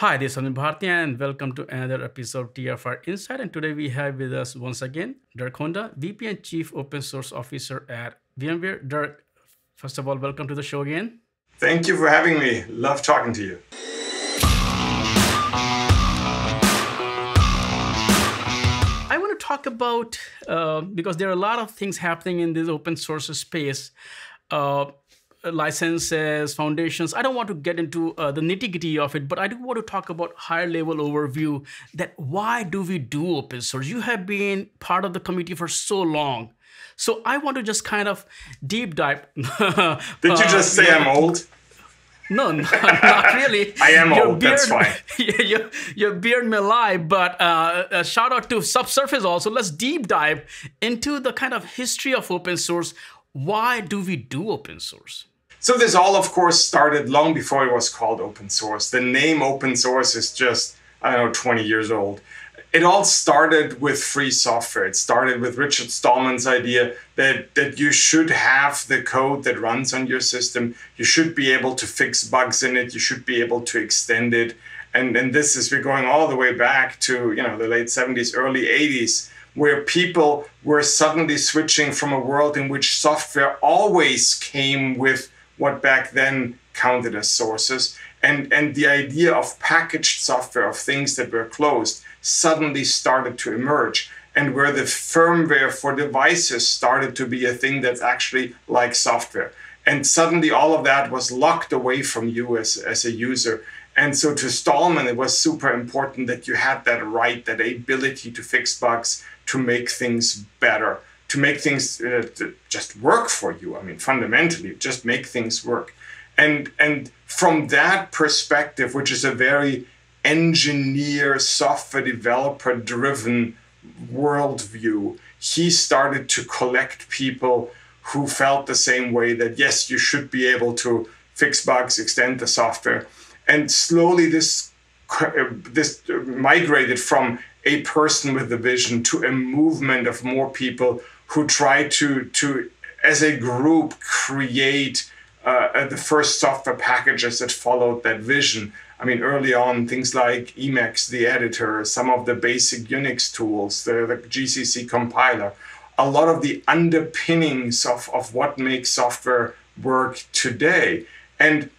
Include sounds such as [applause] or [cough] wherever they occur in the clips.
Hi, this is Swapnil Bhartiya, and welcome to another episode of TFiR Insight. And today we have with us once again Dirk Hohndel, VP and Chief Open Source Officer at VMware. Dirk, first of all, welcome to the show again. Thank you for having me. Love talking to you. I want to talk about uh, because there are a lot of things happening in this open source space. Uh, licenses, foundations. I don't want to get into uh, the nitty gritty of it, but I do want to talk about higher level overview that why do we do open source? You have been part of the community for so long. So I want to just kind of deep dive. [laughs] Did you just say I'm old? No, [laughs] no not really. [laughs] I am your old. Beard, that's fine. your, your beard may lie, but uh, a shout out to Subsurface also. Let's deep dive into the kind of history of open source. Why do we do open source? So this all, of course, started long before it was called open source. The name open source is just, I don't know, 20 years old. It all started with free software. It started with Richard Stallman's idea that, that you should have the code that runs on your system. You should be able to fix bugs in it. You should be able to extend it. And, and this is, we're going all the way back to, you know, the late 70s, early 80s where people were suddenly switching from a world in which software always came with what back then counted as sources. And, and the idea of packaged software, of things that were closed, suddenly started to emerge. And where the firmware for devices started to be a thing that's actually like software. And suddenly all of that was locked away from you as, as a user. And so to Stallman, it was super important that you had that right, that ability to fix bugs, to make things better to make things uh, to just work for you. I mean, fundamentally, just make things work. And and from that perspective, which is a very engineer, software developer driven worldview, he started to collect people who felt the same way that yes, you should be able to fix bugs, extend the software, and slowly this this migrated from a person with a vision to a movement of more people who tried to to as a group create uh, the first software packages that followed that vision. I mean, early on, things like Emacs, the editor, some of the basic Unix tools, the, the GCC compiler, a lot of the underpinnings of, of what makes software work today. And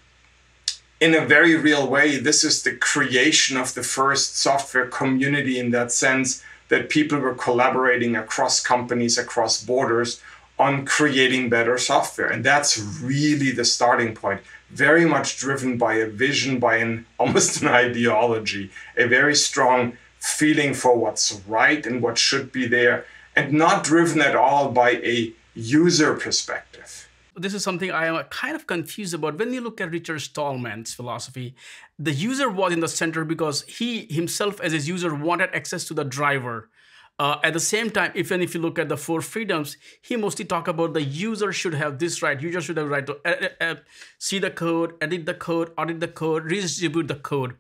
in a very real way, this is the creation of the first software community in that sense that people were collaborating across companies, across borders on creating better software. And that's really the starting point. Very much driven by a vision, by an [laughs] almost an ideology, a very strong feeling for what's right and what should be there, and not driven at all by a user perspective this is something I am kind of confused about. When you look at Richard Stallman's philosophy, the user was in the center because he himself, as a user, wanted access to the driver. Uh, at the same time, even if you look at the four freedoms, he mostly talk about the user should have this right. User should have right to uh, uh, see the code, edit the code, audit the code, redistribute the code.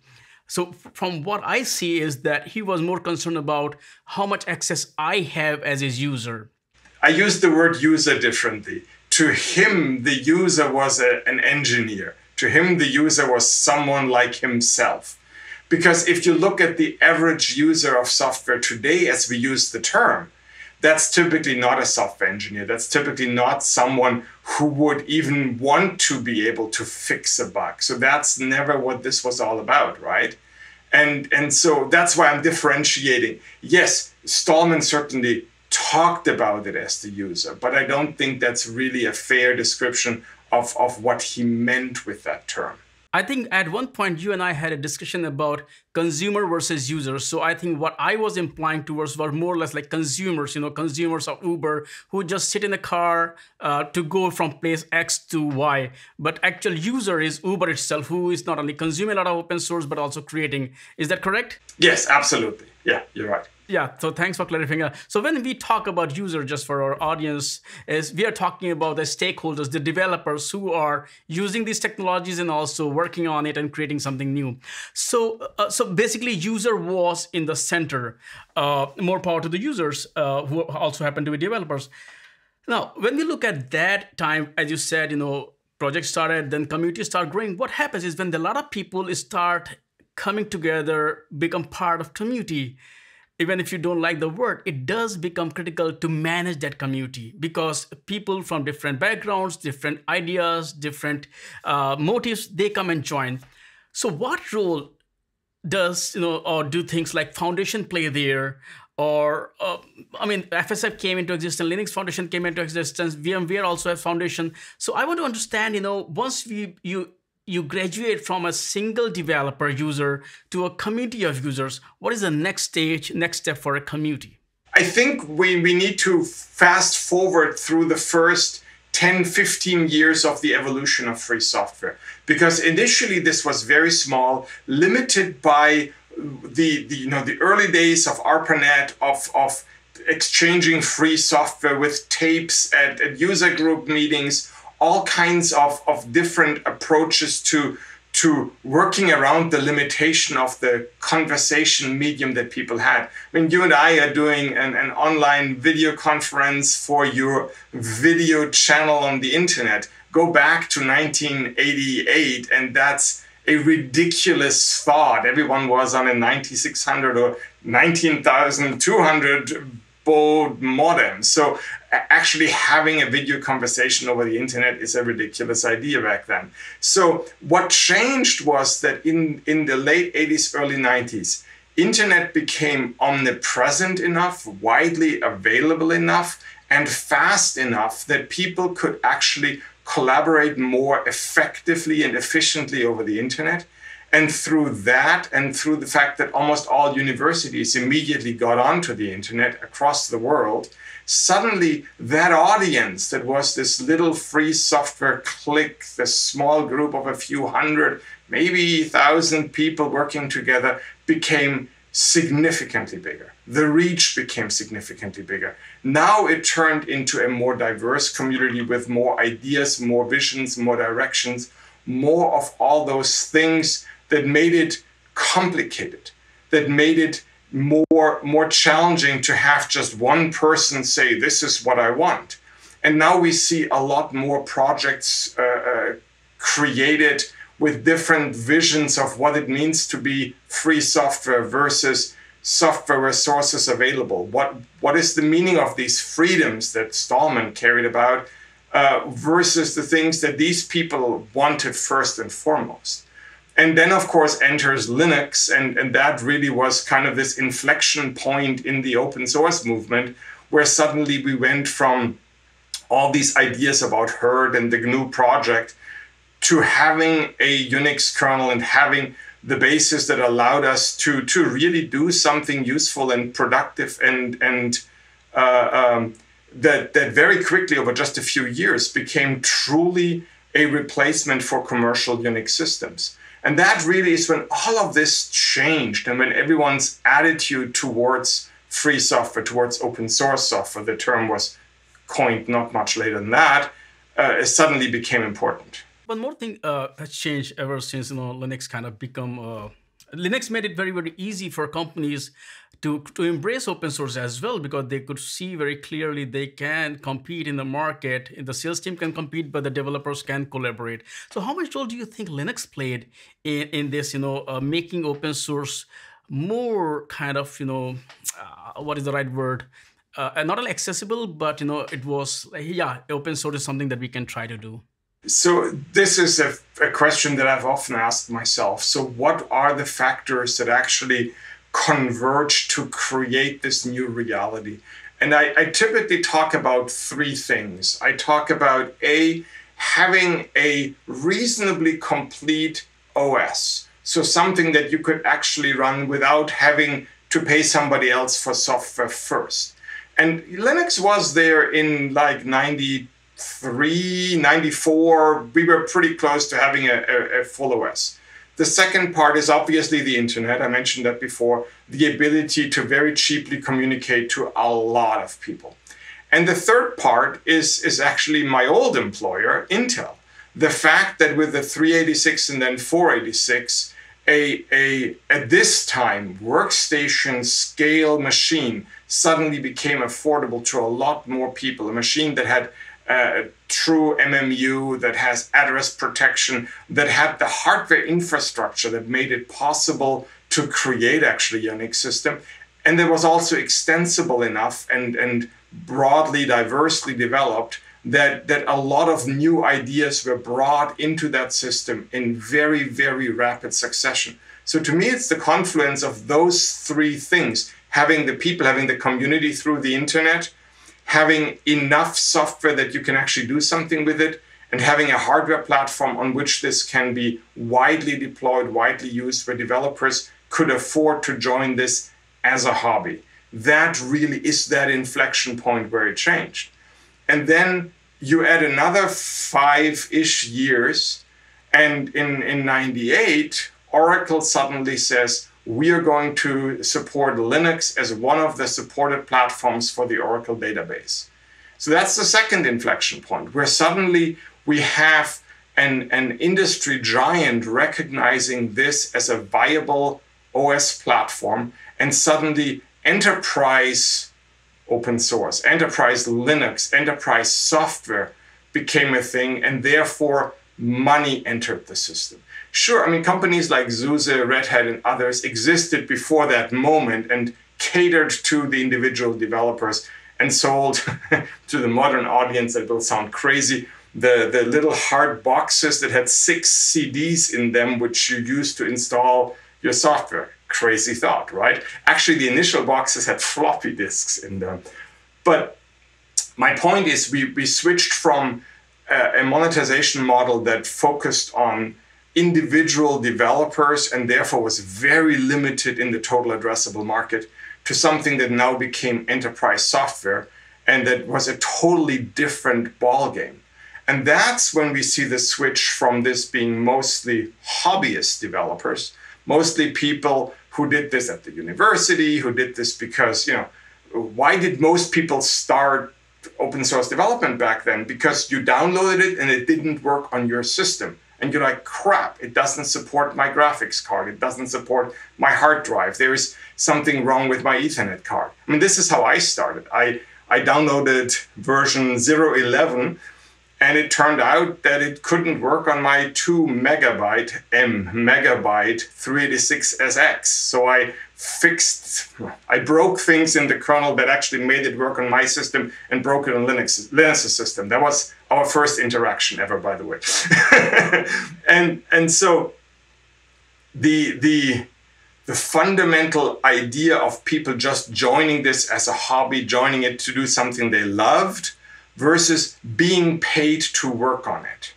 So from what I see is that he was more concerned about how much access I have as his user. I use the word user differently to him, the user was a, an engineer. To him, the user was someone like himself. Because if you look at the average user of software today, as we use the term, that's typically not a software engineer. That's typically not someone who would even want to be able to fix a bug. So that's never what this was all about, right? And and so that's why I'm differentiating. Yes, Stallman certainly talked about it as the user, but I don't think that's really a fair description of, of what he meant with that term. I think at one point you and I had a discussion about consumer versus users. So I think what I was implying towards were more or less like consumers, you know, consumers of Uber who just sit in the car uh, to go from place X to Y. But actual user is Uber itself, who is not only consuming a lot of open source but also creating. Is that correct? Yes, absolutely. Yeah, you're right. Yeah, so thanks for clarifying. that. So when we talk about user, just for our audience, is we are talking about the stakeholders, the developers who are using these technologies and also working on it and creating something new. So, uh, so basically, user was in the center. Uh, more power to the users uh, who also happen to be developers. Now, when we look at that time, as you said, you know, project started, then community start growing. What happens is when a lot of people start coming together, become part of community, even if you don't like the word, it does become critical to manage that community because people from different backgrounds, different ideas, different uh, motives, they come and join. So, what role does you know, or do things like foundation play there? Or uh, I mean, FSF came into existence, Linux Foundation came into existence, VMware also has foundation. So, I want to understand, you know, once we you you graduate from a single developer user to a community of users, what is the next stage, next step for a community? I think we, we need to fast forward through the first 10, 15 years of the evolution of free software. Because initially this was very small, limited by the, the you know the early days of ARPANET, of, of exchanging free software with tapes at, at user group meetings all kinds of, of different approaches to to working around the limitation of the conversation medium that people had. I mean, you and I are doing an, an online video conference for your video channel on the internet. Go back to 1988, and that's a ridiculous thought. Everyone was on a 9600 or 19200 baud modem. So actually having a video conversation over the internet is a ridiculous idea back then. So what changed was that in, in the late 80s, early 90s, internet became omnipresent enough, widely available enough, and fast enough that people could actually collaborate more effectively and efficiently over the internet. And through that, and through the fact that almost all universities immediately got onto the internet across the world, suddenly that audience that was this little free software clique, this small group of a few hundred, maybe thousand people working together, became significantly bigger. The reach became significantly bigger. Now it turned into a more diverse community with more ideas, more visions, more directions, more of all those things that made it complicated, that made it more more challenging to have just one person say this is what I want. And now we see a lot more projects uh, uh, created with different visions of what it means to be free software versus software resources available. What what is the meaning of these freedoms that Stallman carried about uh, versus the things that these people wanted first and foremost? And then of course enters linux and, and that really was kind of this inflection point in the open source movement where suddenly we went from all these ideas about Hurd and the gnu project to having a unix kernel and having the basis that allowed us to to really do something useful and productive and and uh, um, that that very quickly over just a few years became truly a replacement for commercial unix systems and that really is when all of this changed and when everyone's attitude towards free software, towards open source software, the term was coined not much later than that, uh, suddenly became important. One more thing uh, has changed ever since you know Linux kind of become uh, Linux made it very very easy for companies to, to embrace open source as well because they could see very clearly they can compete in the market the sales team can compete but the developers can collaborate. So how much role do you think linux played in, in this you know uh, making open source more kind of you know uh, what is the right word? Uh, not only accessible but you know it was yeah open source is something that we can try to do. So this is a, a question that i've often asked myself. So what are the factors that actually converge to create this new reality. And I, I, typically talk about three things. I talk about A, having a reasonably complete OS. So something that you could actually run without having to pay somebody else for software first. And Linux was there in like 93, 94. We were pretty close to having a, a, a full OS. The second part is obviously the internet. I mentioned that before, the ability to very cheaply communicate to a lot of people. And the third part is, is actually my old employer, Intel. The fact that with the 386 and then 486, a, a at this time workstation scale machine suddenly became affordable to a lot more people. A machine that had true MMU that has address protection, that had the hardware infrastructure that made it possible to create actually a Unix system. And it was also extensible enough and, and broadly, diversely developed that, that a lot of new ideas were brought into that system in very, very rapid succession. So to me, it's the confluence of those three things having the people, having the community through the internet, having enough software that you can actually do something with it, and having a hardware platform on which this can be widely deployed, widely used, where developers could afford to join this as a hobby. That really is that inflection point where it changed. And then you add another five ish years, and in, in 98, Oracle suddenly says, we are going to support Linux as one of the supported platforms for the Oracle database. So that's the second inflection point, where suddenly we have an, an industry giant recognizing this as a viable OS platform, and suddenly enterprise open source, enterprise Linux, enterprise software became a thing, and therefore money entered the system. Sure, I mean, companies like SUSE, uh, Red Hat, and others existed before that moment and catered to the individual developers and sold [laughs] to the modern audience that will sound crazy the, the little hard boxes that had six CDs in them, which you used to install your software. Crazy thought, right? Actually, the initial boxes had floppy disks in them. But my point is, we, we switched from a, a monetization model that focused on individual developers and therefore was very limited in the total addressable market to something that now became enterprise software and that was a totally different ballgame. And that's when we see the switch from this being mostly hobbyist developers, mostly people who did this at the university, who did this because, you know, why did most people start open source development back then? Because you downloaded it and it didn't work on your system and you're like, crap, it doesn't support my graphics card. It doesn't support my hard drive. There is something wrong with my Ethernet card. I mean, this is how I started. I, I downloaded version 011 and it turned out that it couldn't work on my 2 megabyte M megabyte 386SX. So I fixed, I broke things in the kernel that actually made it work on my system and broke it on Linus, Linus's system. That was our first interaction ever, by the way. [laughs] and and so the the the fundamental idea of people just joining this as a hobby, joining it to do something they loved, versus being paid to work on it.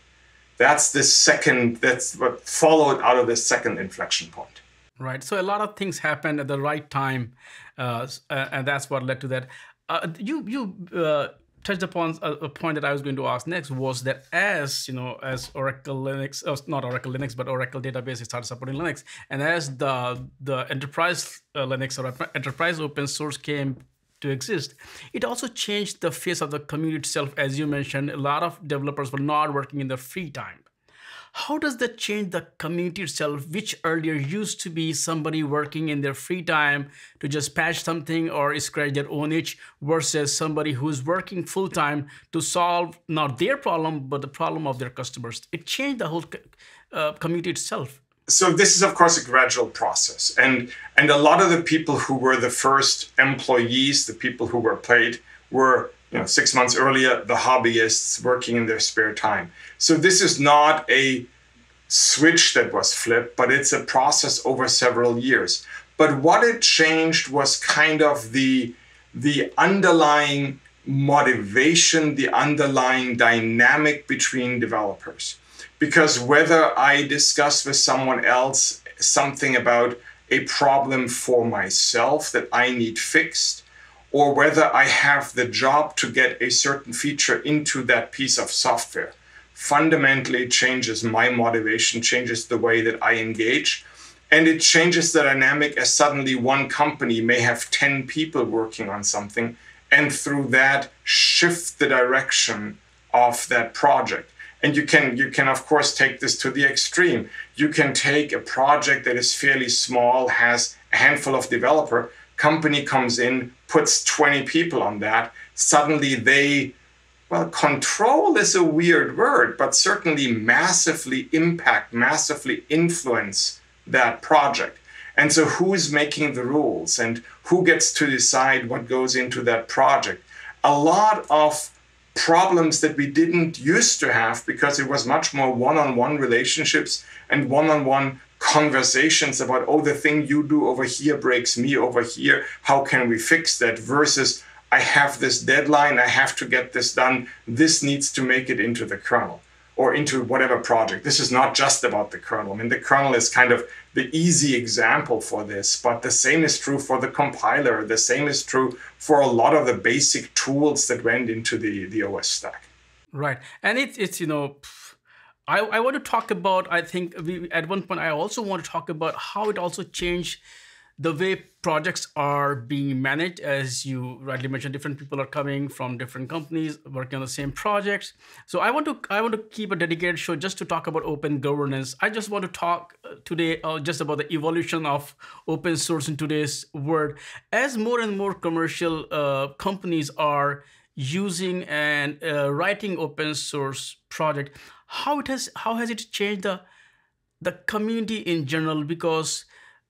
That's the second, that's what followed out of the second inflection point. Right. So a lot of things happened at the right time, uh, and that's what led to that. Uh, you you uh, touched upon a, a, point that I was going to ask next was that as you know, as Oracle Linux, oh, not Oracle Linux, but Oracle database started supporting Linux, and as the the enterprise uh, Linux or enterprise open source came to exist, it also changed the face of the community itself. As you mentioned, a lot of developers were not working in their free time. How does that change the community itself, which earlier used to be somebody working in their free time to just patch something or scratch their own itch, versus somebody who's working full time to solve not their problem, but the problem of their customers? It changed the whole uh, community itself. So this is of course a gradual process, and and a lot of the people who were the first employees, the people who were paid, were you know six months earlier the hobbyists working in their spare time. So this is not a switch that was flipped but it's a process over several years. But what it changed was kind of the the underlying motivation the underlying dynamic between developers. Because whether i discuss with someone else something about a problem for myself that i need fixed or whether I have the job to get a certain feature into that piece of software fundamentally changes my motivation, changes the way that I engage. And it changes the dynamic as suddenly one company may have 10 people working on something, and through that, shift the direction of that project. And you can, you can of course take this to the extreme. You can take a project that is fairly small, has a handful of developer, company comes in, puts 20 people on that, suddenly they well, control is a weird word, but certainly massively impact, massively influence that project. And so, who's making the rules and who gets to decide what goes into that project? A lot of problems that we didn't used to have because it was much more one on one relationships and one on one conversations about, oh, the thing you do over here breaks me over here. How can we fix that? Versus, I have this deadline, I have to get this done. This needs to make it into the kernel or into whatever project. This is not just about the kernel. I mean, the kernel is kind of the easy example for this, but the same is true for the compiler. The same is true for a lot of the basic tools that went into the, the OS stack. Right. And it, it's, you know, I, I want to talk about, I think we, at one point, I also want to talk about how it also changed the way projects are being managed. As you rightly mentioned different people are coming from different companies working on the same projects. So i want to i want to keep a dedicated show just to talk about open governance. I just want to talk uh, today uh, just about the evolution of open source in today's world. As more and more commercial uh, companies are using and uh, writing open source project how it has how has it changed the the community in general because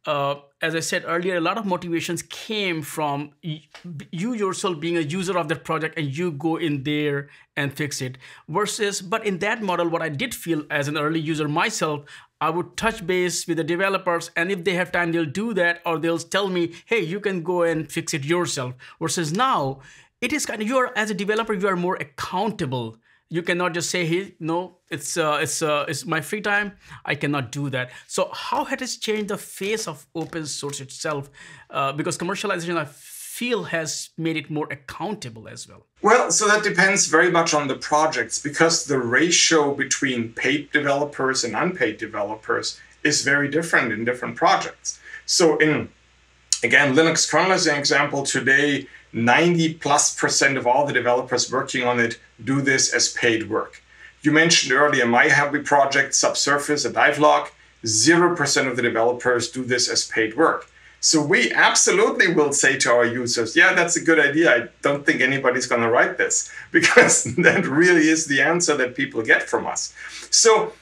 uh, as I said earlier, a lot of motivations came from you yourself being a user of that project and you go in there and fix it. Versus, but in that model, what I did feel as an early user myself, I would touch base with the developers, and if they have time, they'll do that, or they'll tell me, hey, you can go and fix it yourself. Versus now, it is kind of, you are, as a developer, you are more accountable you cannot just say hey no it's uh, it's uh, it's my free time. I cannot do that. So how has changed the face of open source itself uh, because commercialization i feel has made it more accountable as well. Well so that depends very much on the projects because the ratio between paid developers and unpaid developers is very different in different projects. So in again linux kernel as an example. Today 90 plus percent of all the developers working on it do this as paid work. You mentioned earlier my Happy project, Subsurface, a Divelog. 0% of the developers do this as paid work. So we absolutely will say to our users, yeah, that's a good idea. I don't think anybody's going to write this [laughs] because that really is the answer that people get from us. So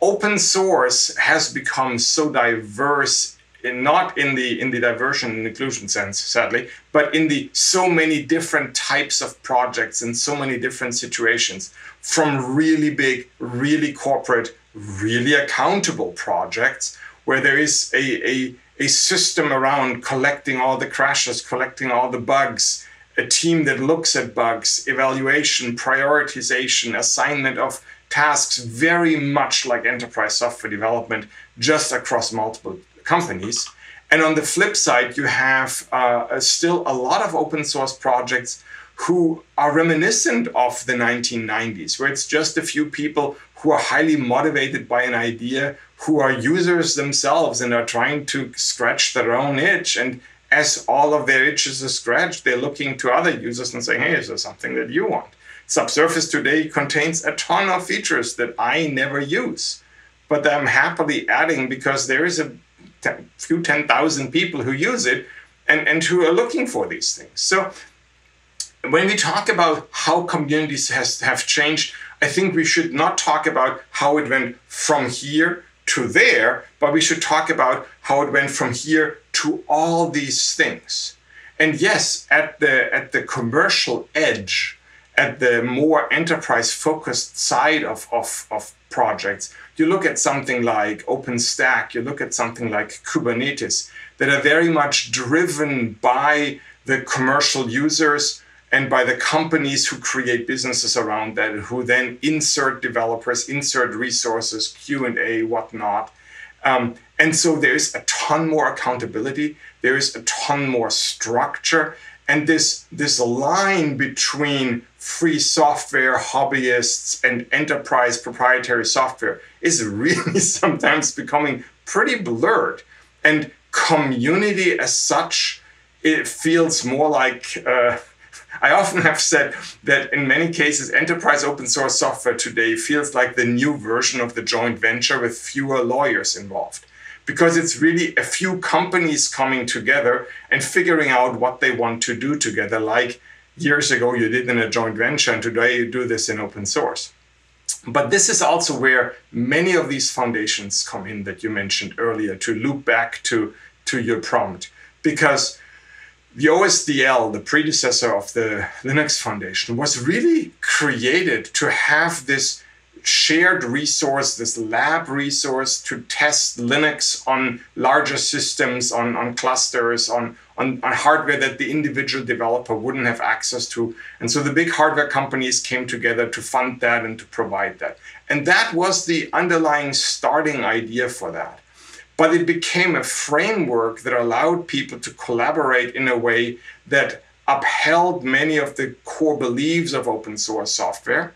open source has become so diverse in, not in the in the diversion and inclusion sense, sadly, but in the so many different types of projects and so many different situations, from really big, really corporate, really accountable projects where there is a, a, a system around collecting all the crashes, collecting all the bugs, a team that looks at bugs, evaluation, prioritization, assignment of tasks, very much like enterprise software development, just across multiple companies. And on the flip side, you have uh, still a lot of open source projects who are reminiscent of the 1990s, where it's just a few people who are highly motivated by an idea, who are users themselves and are trying to scratch their own itch. And as all of their itches are scratched, they're looking to other users and saying, hey, is there something that you want? Subsurface today contains a ton of features that I never use, but I'm happily adding because there is a ten, few 10,000 people who use it and, and who are looking for these things. So when we talk about how communities has, have changed, I think we should not talk about how it went from here to there, but we should talk about how it went from here to all these things. And yes, at the at the commercial edge, at the more enterprise focused side of, of, of projects, you look at something like OpenStack, you look at something like Kubernetes that are very much driven by the commercial users and by the companies who create businesses around that, who then insert developers, insert resources, Q and A, whatnot. Um, and so there is a ton more accountability. There is a ton more structure, and this this line between free software hobbyists and enterprise proprietary software is really [laughs] sometimes becoming pretty blurred. And community as such it feels more like uh, [laughs] I often have said that in many cases, enterprise open source software today feels like the new version of the joint venture with fewer lawyers involved. Because it's really a few companies coming together and figuring out what they want to do together, like years ago you did in a joint venture, and today you do this in open source. But this is also where many of these foundations come in that you mentioned earlier to loop back to, to your prompt. Because the OSDL, the predecessor of the Linux Foundation, was really created to have this shared resource, this lab resource to test Linux on larger systems, on, on clusters, on, on, on, hardware that the individual developer wouldn't have access to. And so the big hardware companies came together to fund that and to provide that. And that was the underlying starting idea for that. But it became a framework that allowed people to collaborate in a way that upheld many of the core beliefs of open source software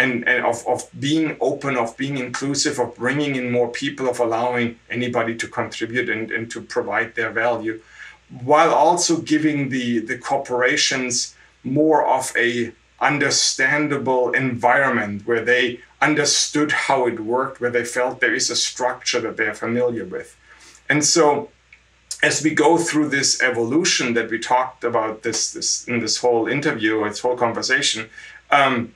and, and of, of being open, of being inclusive, of bringing in more people, of allowing anybody to contribute and, and to provide their value, while also giving the, the corporations more of a understandable environment where they understood how it worked, where they felt there is a structure that they're familiar with. And so as we go through this evolution that we talked about this, this in this whole interview, this whole conversation, um,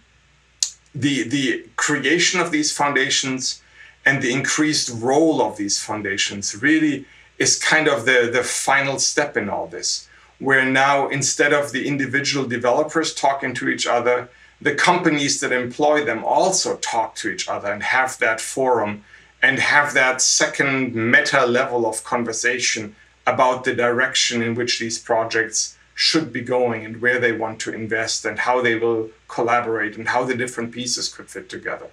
the the creation of these foundations and the increased role of these foundations really is kind of the the final step in all this where now instead of the individual developers talking to each other the companies that employ them also talk to each other and have that forum and have that second meta level of conversation about the direction in which these projects should be going and where they want to invest and how they will collaborate and how the different pieces could fit together.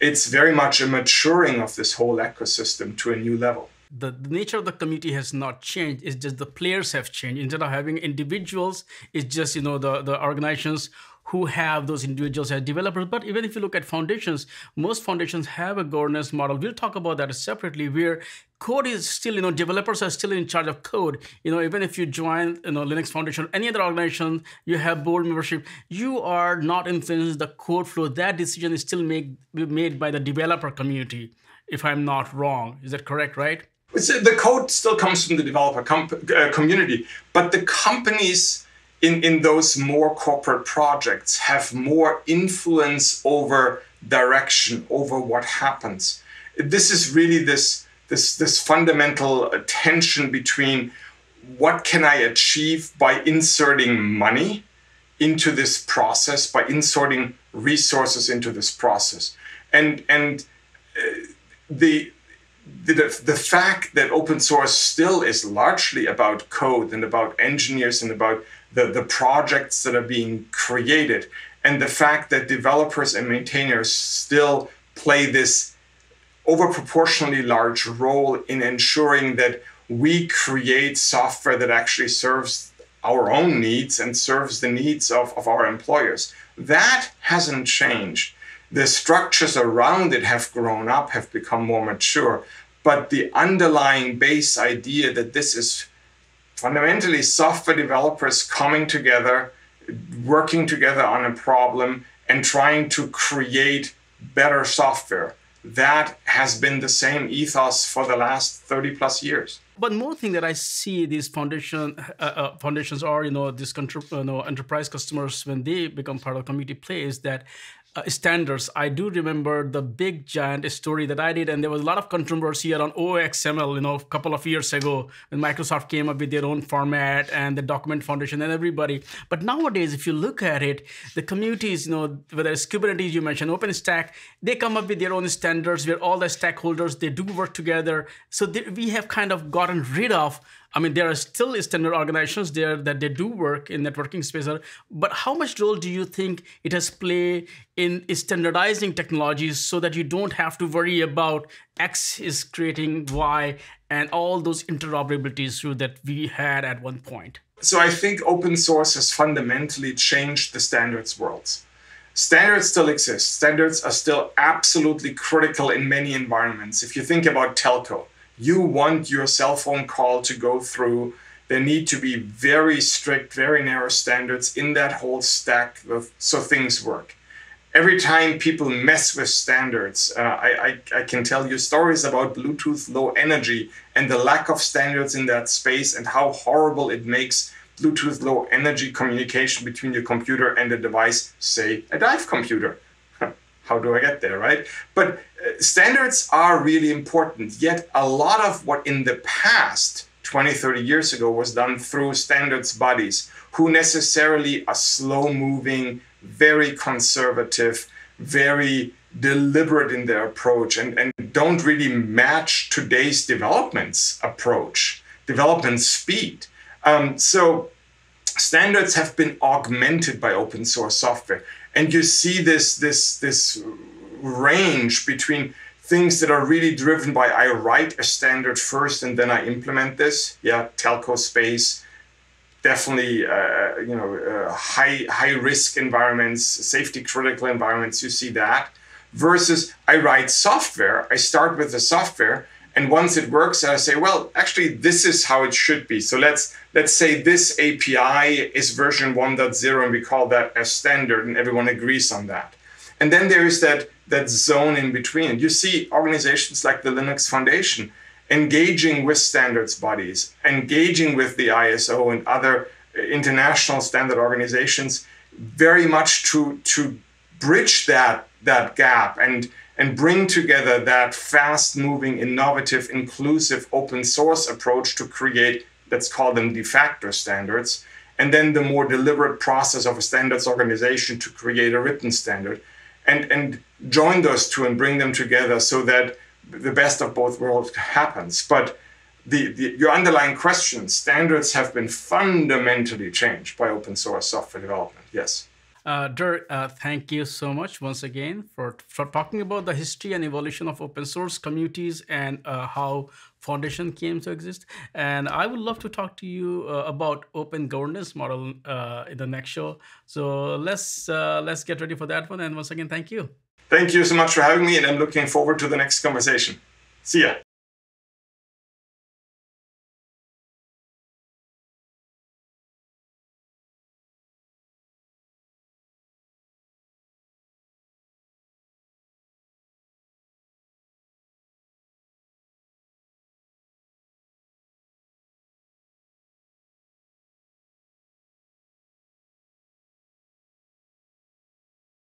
It's very much a maturing of this whole ecosystem to a new level. The, nature of the community has not changed. It's just the players have changed. Instead of having individuals, it's just you know the, the organizations who have those individuals as developers. But even if you look at foundations, most foundations have a governance model. We'll talk about that separately, where code is still, you know, developers are still in charge of code. You know, even if you join, you know, Linux Foundation, or any other organization, you have board membership, you are not influencing the code flow. That decision is still made made by the developer community, if I'm not wrong. Is that correct, right? the code still comes from the developer uh, community, but the companies in, in those more corporate projects have more influence over direction, over what happens. This is really this, this, this fundamental tension between what can I achieve by inserting money into this process, by inserting resources into this process. And, and uh, the, the, the fact that open source still is largely about code and about engineers and about the, the projects that are being created and the fact that developers and maintainers still play this overproportionally large role in ensuring that we create software that actually serves our own needs and serves the needs of, of our employers. That hasn't changed. The structures around it have grown up, have become more mature, but the underlying base idea that this is fundamentally software developers coming together, working together on a problem, and trying to create better software. That has been the same ethos for the last 30 plus years. But more thing that I see these foundation uh, uh, foundations are, you know, these enterprise customers when they become part of the community play is that uh, standards. I do remember the big giant story that I did, and there was a lot of controversy around OXML, you know, a couple of years ago when Microsoft came up with their own format and the Document Foundation and everybody. But nowadays, if you look at it, the communities, you know, whether it's Kubernetes, you mentioned OpenStack, they come up with their own standards where all the stakeholders they do work together. So they, we have kind of gotten rid of I mean, there are still standard organizations there that they do work in networking space, but how much role do you think it has played in standardizing technologies so that you don't have to worry about X is creating Y and all those interoperabilities through that we had at one point? So I think open source has fundamentally changed the standards world. Standards still exist. Standards are still absolutely critical in many environments. If you think about telco, you want your cell phone call to go through, there need to be very strict, very narrow standards in that whole stack so things work. Every time people mess with standards, uh, I, I, I can tell you stories about Bluetooth low energy and the lack of standards in that space and how horrible it makes Bluetooth low energy communication between your computer and the device, say a dive computer. [laughs] How do I get there, right? But uh, standards are really important, yet a lot of what in the past 20, 30 years ago was done through standards bodies who necessarily are slow moving, very conservative, very deliberate in their approach and, and don't really match today's developments approach, development speed. Um, so standards have been augmented by open source software. And you see this, this, this range between things that are really driven by I write a standard first and then I implement this. Yeah, telco space, definitely uh, you know uh, high high risk environments, safety critical environments. You see that versus I write software. I start with the software, and once it works, I say, well, actually, this is how it should be. So let's let's say this API is version 1.0, and we call that a standard, and everyone agrees on that. And then there is that that zone in between. You see organizations like the Linux Foundation engaging with standards bodies, engaging with the ISO and other international standard organizations, very much to to bridge that that gap and and bring together that fast moving innovative inclusive open source approach to create let's call them de facto standards and then the more deliberate process of a standards organization to create a written standard and and join those two and bring them together so that the best of both worlds happens but the, the, your underlying question standards have been fundamentally changed by open source software development yes uh, Dirk, uh, thank you so much once again for, for talking about the history and evolution of open source communities and uh, how Foundation came to exist. And I would love to talk to you uh, about open governance model uh, in the next show. So let's uh, let's get ready for that one. And once again, thank you. Thank you so much for having me, and I'm looking forward to the next conversation. See ya.